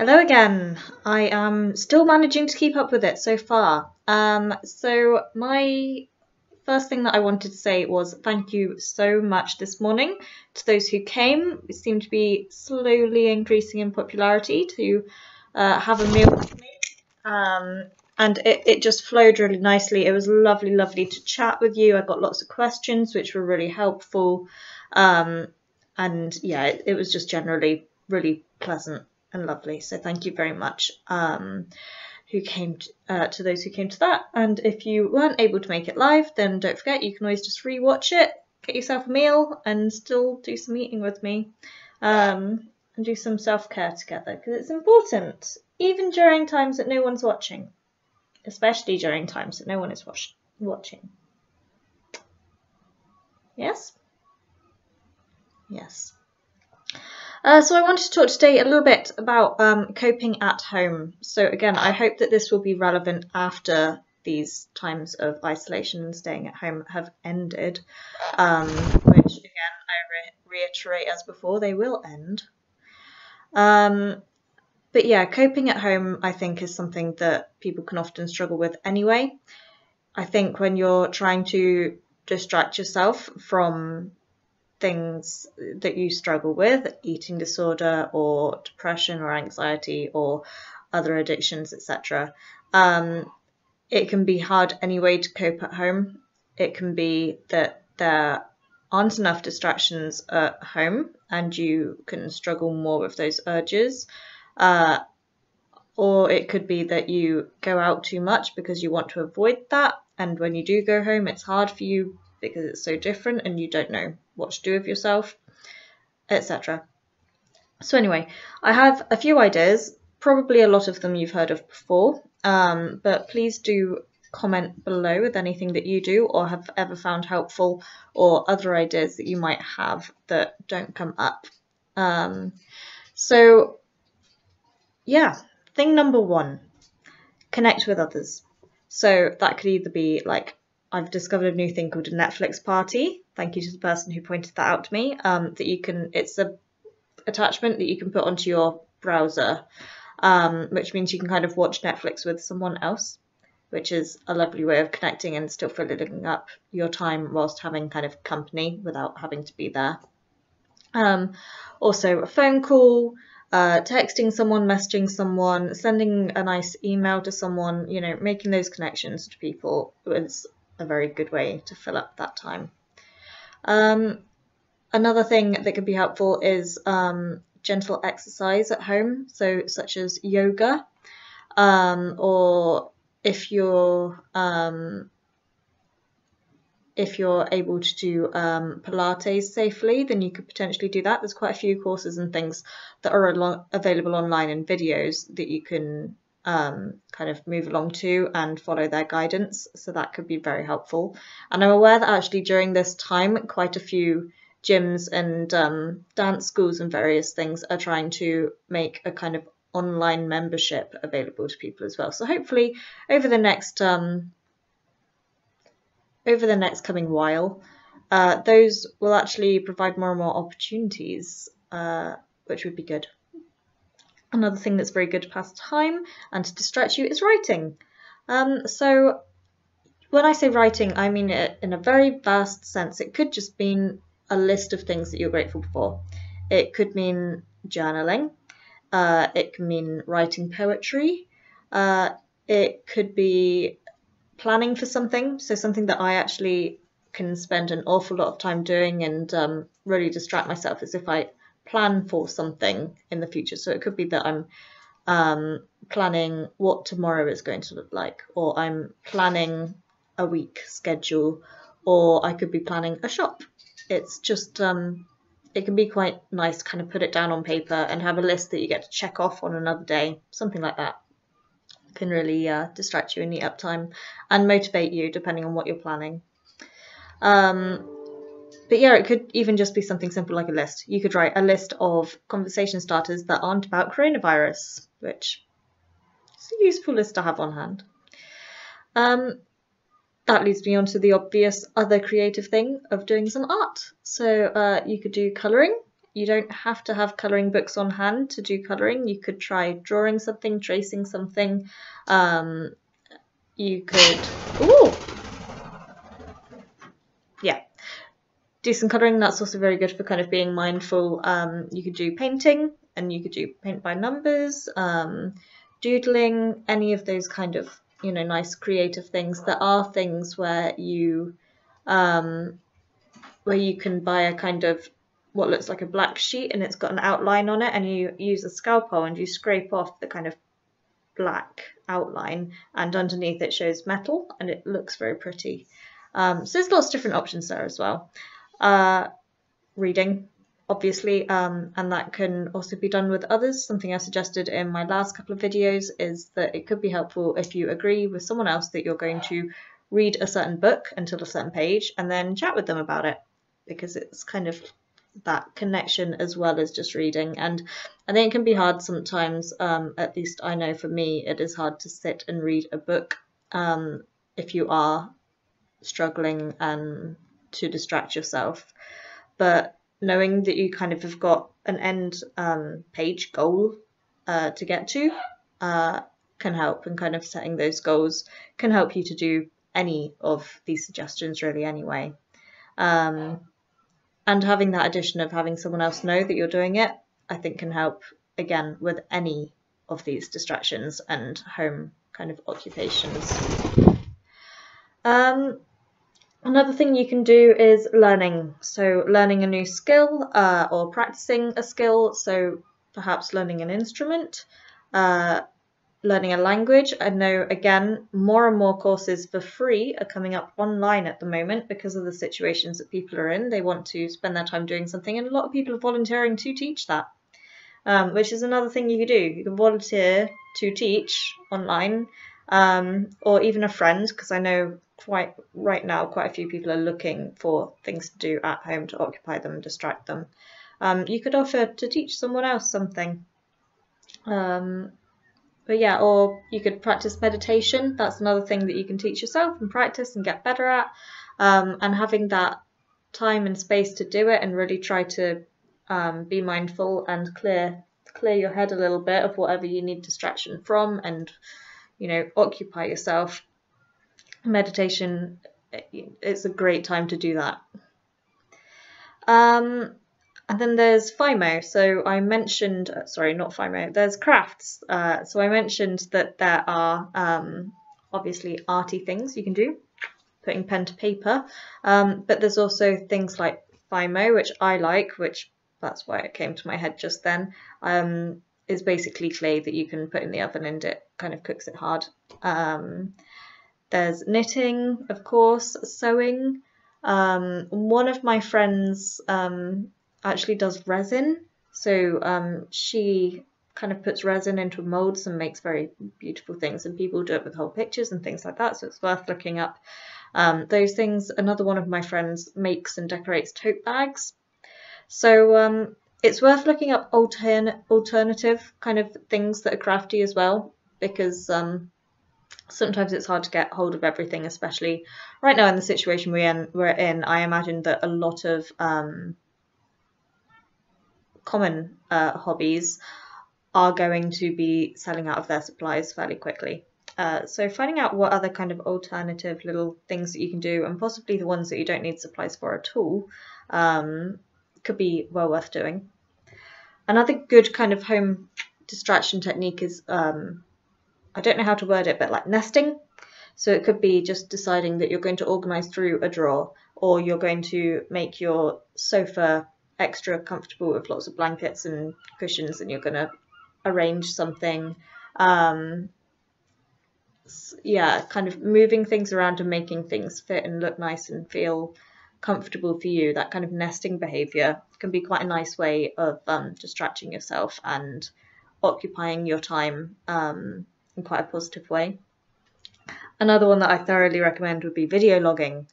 Hello again. I am still managing to keep up with it so far. Um, so my first thing that I wanted to say was thank you so much this morning to those who came. It seemed to be slowly increasing in popularity to uh, have a meal with me. Um, and it, it just flowed really nicely. It was lovely, lovely to chat with you. I got lots of questions, which were really helpful. Um, and yeah, it, it was just generally really pleasant and lovely. So thank you very much um, who came to, uh, to those who came to that. And if you weren't able to make it live, then don't forget you can always just rewatch it, get yourself a meal, and still do some eating with me. Um, and do some self care together because it's important, even during times that no one's watching, especially during times that no one is watch- watching. Yes? Yes. Uh, so I wanted to talk today a little bit about um, coping at home. So again, I hope that this will be relevant after these times of isolation and staying at home have ended, um, which again, I re reiterate as before, they will end. Um, but yeah, coping at home, I think, is something that people can often struggle with anyway. I think when you're trying to distract yourself from things that you struggle with, eating disorder or depression or anxiety or other addictions, etc. Um, it can be hard anyway to cope at home. It can be that there aren't enough distractions at home and you can struggle more with those urges. Uh, or it could be that you go out too much because you want to avoid that. And when you do go home, it's hard for you because it's so different and you don't know what to do with yourself, etc. So anyway, I have a few ideas, probably a lot of them you've heard of before, um, but please do comment below with anything that you do or have ever found helpful or other ideas that you might have that don't come up. Um, so yeah, thing number one, connect with others. So that could either be like I've discovered a new thing called a Netflix party. Thank you to the person who pointed that out to me. Um, that you can, it's a attachment that you can put onto your browser, um, which means you can kind of watch Netflix with someone else, which is a lovely way of connecting and still filling up your time whilst having kind of company without having to be there. Um, also, a phone call, uh, texting someone, messaging someone, sending a nice email to someone, you know, making those connections to people is a very good way to fill up that time. Um, another thing that can be helpful is um, gentle exercise at home, so such as yoga, um, or if you're um, if you're able to do um, Pilates safely, then you could potentially do that. There's quite a few courses and things that are available online and videos that you can um, kind of move along to and follow their guidance. So that could be very helpful. And I'm aware that actually during this time, quite a few gyms and um, dance schools and various things are trying to make a kind of online membership available to people as well. So hopefully over the next um, over the next coming while, uh, those will actually provide more and more opportunities, uh, which would be good. Another thing that's very good to pass time and to distract you is writing. Um, so when I say writing, I mean it in a very vast sense. It could just mean a list of things that you're grateful for. It could mean journaling. Uh, it can mean writing poetry. Uh, it could be planning for something. So something that I actually can spend an awful lot of time doing and um, really distract myself as if I plan for something in the future. So it could be that I'm um, planning what tomorrow is going to look like, or I'm planning a week schedule, or I could be planning a shop. It's just, um, it can be quite nice to kind of put it down on paper and have a list that you get to check off on another day, something like that. Can really uh, distract you in the up time and motivate you depending on what you're planning. Um, but yeah, it could even just be something simple like a list. You could write a list of conversation starters that aren't about coronavirus, which is a useful list to have on hand. Um, that leads me on to the obvious other creative thing of doing some art. So uh, you could do colouring you don't have to have colouring books on hand to do colouring. You could try drawing something, tracing something. Um, you could, ooh, yeah, some colouring. That's also very good for kind of being mindful. Um, you could do painting and you could do paint by numbers, um, doodling, any of those kind of, you know, nice creative things. There are things where you, um, where you can buy a kind of what looks like a black sheet and it's got an outline on it and you use a scalpel and you scrape off the kind of black outline and underneath it shows metal and it looks very pretty. Um, so there's lots of different options there as well. Uh, reading, obviously, um, and that can also be done with others. Something I suggested in my last couple of videos is that it could be helpful if you agree with someone else that you're going to read a certain book until a certain page and then chat with them about it because it's kind of that connection as well as just reading. And I think it can be hard sometimes, um, at least I know for me, it is hard to sit and read a book um, if you are struggling and to distract yourself. But knowing that you kind of have got an end um, page goal uh, to get to uh, can help, and kind of setting those goals can help you to do any of these suggestions really anyway. Um, and having that addition of having someone else know that you're doing it, I think can help again with any of these distractions and home kind of occupations. Um, Another thing you can do is learning. So learning a new skill uh, or practicing a skill. So perhaps learning an instrument, uh, learning a language. I know again, more and more courses for free are coming up online at the moment because of the situations that people are in. They want to spend their time doing something, and a lot of people are volunteering to teach that, um, which is another thing you can do. You can volunteer to teach online, um, or even a friend, because I know quite right now quite a few people are looking for things to do at home to occupy them and distract them. Um, you could offer to teach someone else something. Um, but yeah, or you could practice meditation. That's another thing that you can teach yourself and practice and get better at. Um, and having that time and space to do it and really try to um, be mindful and clear clear your head a little bit of whatever you need distraction from and you know occupy yourself meditation, it's a great time to do that. Um, and then there's FIMO. So I mentioned, uh, sorry, not FIMO, there's crafts. Uh, so I mentioned that there are um, obviously arty things you can do, putting pen to paper. Um, but there's also things like FIMO, which I like, which that's why it came to my head just then, um, is basically clay that you can put in the oven and it kind of cooks it hard. Um, there's knitting, of course, sewing. Um, one of my friends um, actually does resin. So um, she kind of puts resin into molds and makes very beautiful things. And people do it with whole pictures and things like that. So it's worth looking up um, those things. Another one of my friends makes and decorates tote bags. So um, it's worth looking up altern alternative kind of things that are crafty as well because um, sometimes it's hard to get hold of everything, especially right now in the situation we're in. We're in I imagine that a lot of um, common uh, hobbies are going to be selling out of their supplies fairly quickly. Uh, so finding out what other kind of alternative little things that you can do, and possibly the ones that you don't need supplies for at all, um, could be well worth doing. Another good kind of home distraction technique is um, I don't know how to word it, but like nesting. So it could be just deciding that you're going to organize through a drawer or you're going to make your sofa extra comfortable with lots of blankets and cushions and you're going to arrange something. Um, yeah, kind of moving things around and making things fit and look nice and feel comfortable for you. That kind of nesting behavior can be quite a nice way of um, distracting yourself and occupying your time um, in quite a positive way. Another one that I thoroughly recommend would be video logging.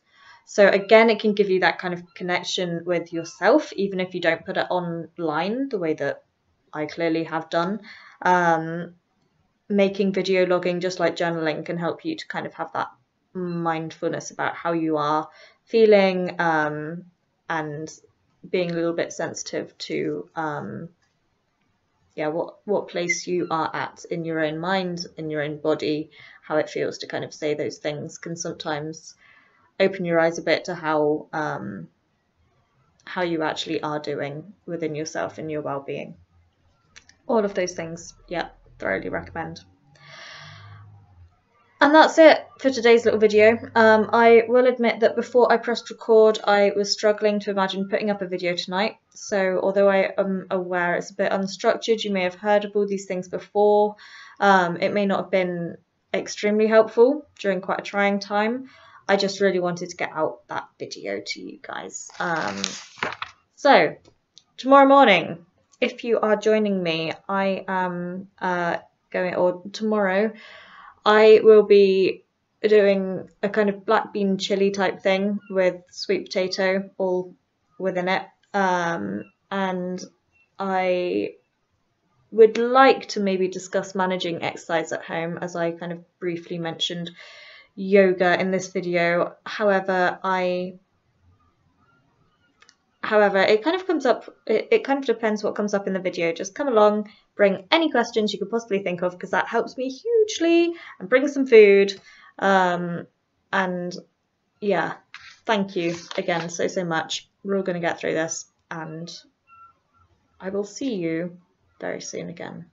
So again, it can give you that kind of connection with yourself, even if you don't put it online the way that I clearly have done. Um, making video logging, just like journaling, can help you to kind of have that mindfulness about how you are feeling um, and being a little bit sensitive to um, yeah what what place you are at in your own mind in your own body how it feels to kind of say those things can sometimes open your eyes a bit to how um, how you actually are doing within yourself and your well-being all of those things yeah thoroughly recommend and that's it for today's little video. Um, I will admit that before I pressed record, I was struggling to imagine putting up a video tonight. So although I am aware it's a bit unstructured, you may have heard of all these things before. Um, it may not have been extremely helpful during quite a trying time. I just really wanted to get out that video to you guys. Um, so tomorrow morning, if you are joining me, I am uh, going, or tomorrow, I will be doing a kind of black bean chili type thing with sweet potato all within it. Um, and I would like to maybe discuss managing exercise at home as I kind of briefly mentioned yoga in this video. However, I However, it kind of comes up, it, it, kind of depends what comes up in the video. Just come along, bring any questions you could possibly think of because that helps me hugely and bring some food. Um, and yeah, thank you again so, so much. We're all going to get through this and I will see you very soon again.